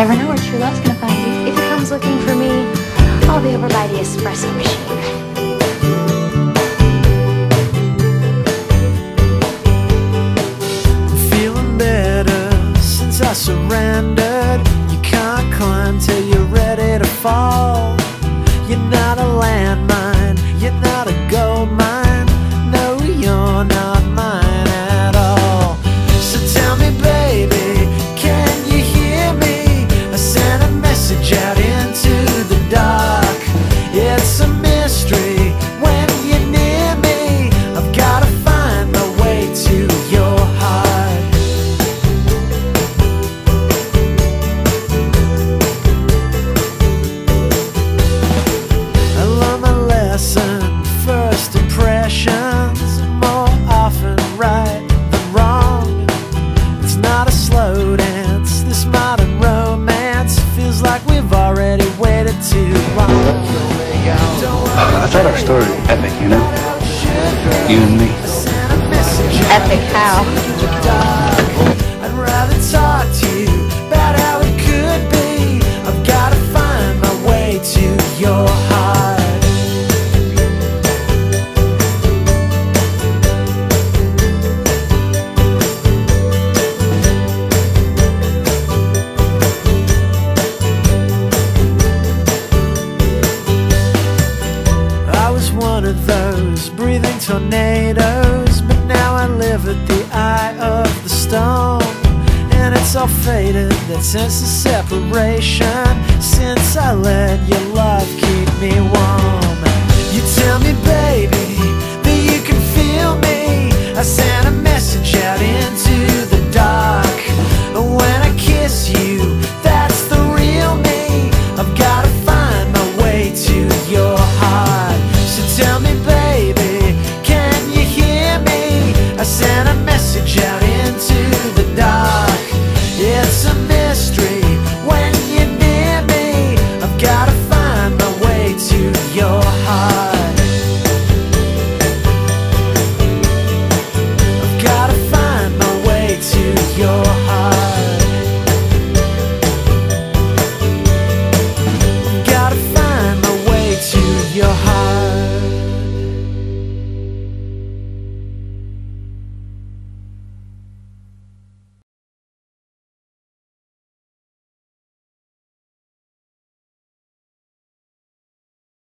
Never know where true love's gonna find you. If it comes looking for me, I'll be over by the espresso machine. feeling better since I surrendered. You can't climb till you're ready to fall. Like we've already waited too long. I thought our story was epic, you know? You and me. Epic how? Breathing tornadoes, but now I live at the eye of the storm. And it's all faded, that sense of separation, since I let your love keep me warm.